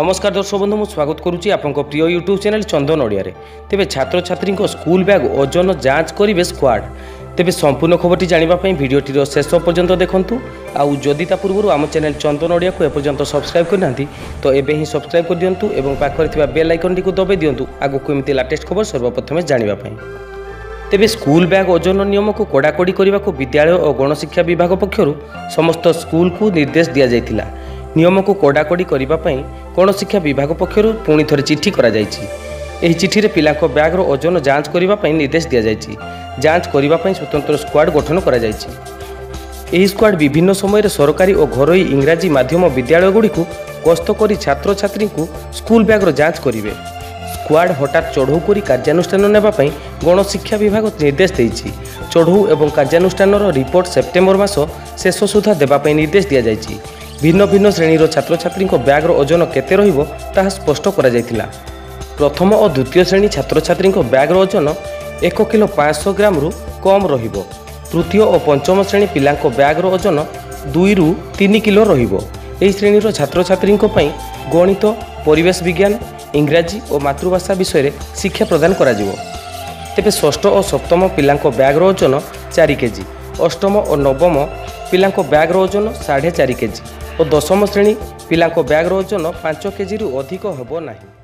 নমস্কার দর্শক বন্ধু মু স্বাগত করুছি আপনার প্রিয় ইউট্যুব চ্যানেল চন্দন ওড়িয়ার তেমনি ছাত্রছাত্রী স্কুল ব্যাগ ওজন যাঞ্চ করবে স্কোয়াড তেমনি সম্পূর্ণ খবরটি জাঁয়া ভিডিওটির শেষ পর্যন্ত দেখুন আদি তা পূর্ব আমার চ্যানেল চন্দন ওড়িয়া এপর্যন্ত সবসক্রাইব করে না তো এবে হি সবসক্রাইব করে দিও এবং পাখে থাকা বেল আইকনটি দবাই দিও আগুক এমনি লাটেস্ট খবর সর্বপ্রথমে জাঁয়া তেবে স্কুল ব্যাগ ওজন নিয়মক কড়াকড়ি করা বিদ্যালয় ও গণশিক্ষা বিভাগ পক্ষ সমস্ত স্কুলকু নির্দেশ দিয়া যাইতিলা। ନିୟମକୁ କଡ଼ାକଡ଼ି କରିବା ପାଇଁ ଗଣଶିକ୍ଷା ବିଭାଗ ପକ୍ଷରୁ ପୁଣି ଥରେ ଚିଠି କରାଯାଇଛି ଏହି ଚିଠିରେ ପିଲାଙ୍କ ବ୍ୟାଗ୍ର ଓଜନ ଯାଞ୍ଚ କରିବା ପାଇଁ ନିର୍ଦ୍ଦେଶ ଦିଆଯାଇଛି ଯାଞ୍ଚ କରିବା ପାଇଁ ସ୍ୱତନ୍ତ୍ର ସ୍କ୍ୱାଡ୍ ଗଠନ କରାଯାଇଛି ଏହି ସ୍କ୍ୱାଡ୍ ବିଭିନ୍ନ ସମୟରେ ସରକାରୀ ଓ ଘରୋଇ ଇଂରାଜୀ ମାଧ୍ୟମ ବିଦ୍ୟାଳୟଗୁଡ଼ିକୁ ଗସ୍ତ କରି ଛାତ୍ରଛାତ୍ରୀଙ୍କୁ ସ୍କୁଲ ବ୍ୟାଗ୍ର ଯାଞ୍ଚ କରିବେ ସ୍କ୍ୱାଡ୍ ହଠାତ୍ ଚଢ଼ଉ କରି କାର୍ଯ୍ୟାନୁଷ୍ଠାନ ନେବା ପାଇଁ ଗଣଶିକ୍ଷା ବିଭାଗ ନିର୍ଦ୍ଦେଶ ଦେଇଛି ଚଢ଼ଉ ଏବଂ କାର୍ଯ୍ୟାନୁଷ୍ଠାନର ରିପୋର୍ଟ ସେପ୍ଟେମ୍ବର ମାସ ଶେଷ ସୁଦ୍ଧା ଦେବା ପାଇଁ ନିର୍ଦ୍ଦେଶ ଦିଆଯାଇଛି ভিন্ন ভিন্ন শ্রেণীর ছাত্রছাত্রীଙ୍କ ବ୍ୟାଗ୍ର ଓଜନ କେତେ ରହିବ ତାହା ସ୍ପଷ୍ଟ କରାଯାଇଥିଲା ପ୍ରଥମ ଓ ଦ୍ୱିତୀୟ ଶ୍ରେଣୀ ଛାତ୍ରଛାତ୍ରୀଙ୍କ ବ୍ୟାଗ୍ର ଓଜନ ଏକ କିଲୋ ପାଞ୍ଚଶହ ଗ୍ରାମରୁ କମ୍ ରହିବ ତୃତୀୟ ଓ ପଞ୍ଚମ ଶ୍ରେଣୀ ପିଲାଙ୍କ ବ୍ୟାଗ୍ର ଓଜନ ଦୁଇରୁ ତିନି କିଲୋ ରହିବ ଏହି ଶ୍ରେଣୀର ଛାତ୍ରଛାତ୍ରୀଙ୍କ ପାଇଁ ଗଣିତ ପରିବେଶ ବିଜ୍ଞାନ ଇଂରାଜୀ ଓ ମାତୃଭାଷା ବିଷୟରେ ଶିକ୍ଷା ପ୍ରଦାନ କରାଯିବ ତେବେ ଷଷ୍ଠ ଓ ସପ୍ତମ ପିଲାଙ୍କ ବ୍ୟାଗ୍ର ଓଜନ ଚାରି କେଜି ଅଷ୍ଟମ ଓ ନବମ ପିଲାଙ୍କ ବ୍ୟାଗ୍ର ଓଜନ ସାଢ଼େ ଚାରି କେଜି ଓ ଦଶମ ଶ୍ରେଣୀ ପିଲାଙ୍କ ବ୍ୟାଗ୍ର ଓଜନ ପାଞ୍ଚ କେଜିରୁ ଅଧିକ ହେବ ନାହିଁ